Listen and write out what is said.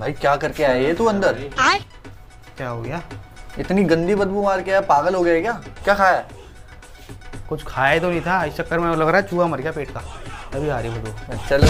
भाई क्या करके आया ये तू अंदर? क्या हो गया? इतनी गंदी बदबू मार के आया पागल हो गया है क्या? क्या खाया? है? कुछ खाया तो नहीं था इस चक्कर में लग रहा है चूहा मर गया पेट का। तभी आ रही बदबू। चलो।